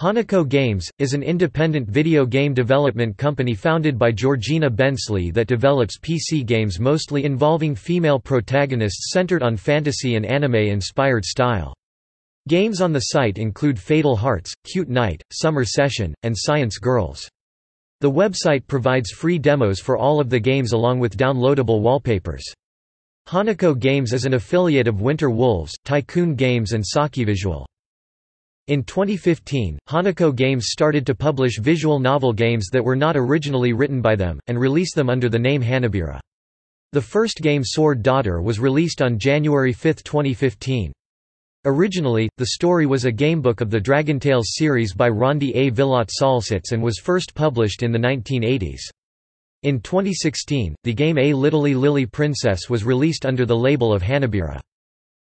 Hanako Games, is an independent video game development company founded by Georgina Bensley that develops PC games mostly involving female protagonists centered on fantasy and anime-inspired style. Games on the site include Fatal Hearts, Cute Knight, Summer Session, and Science Girls. The website provides free demos for all of the games along with downloadable wallpapers. Hanako Games is an affiliate of Winter Wolves, Tycoon Games and sakevisual. In 2015, Hanako Games started to publish visual novel games that were not originally written by them, and release them under the name Hanabira. The first game Sword Daughter was released on January 5, 2015. Originally, the story was a gamebook of the Dragon Tales series by Rhondi A. Vilott Salsitz and was first published in the 1980s. In 2016, the game A Little Lily Princess was released under the label of Hanabira.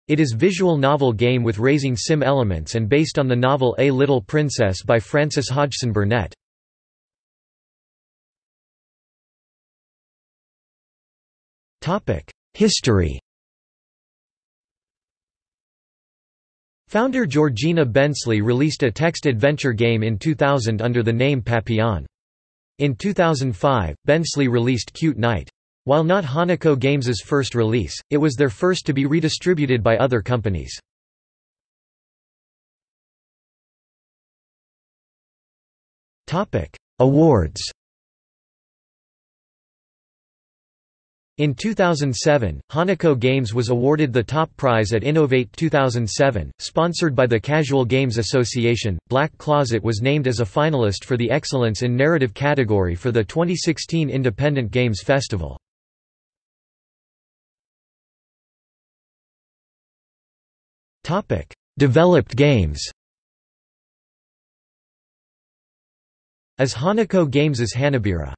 It is visual novel game with raising sim elements and based on the novel A Little Princess by Frances Hodgson Burnett. History Founder Georgina Bensley released a text-adventure game in 2000 under the name Papillon. In 2005, Bensley released Cute Knight. While not Hanako Games' first release, it was their first to be redistributed by other companies. Awards In 2007, Hanako Games was awarded the top prize at Innovate 2007, sponsored by the Casual Games Association. Black Closet was named as a finalist for the Excellence in Narrative category for the 2016 Independent Games Festival. Topic: Developed games. As Hanako Games' Hanabira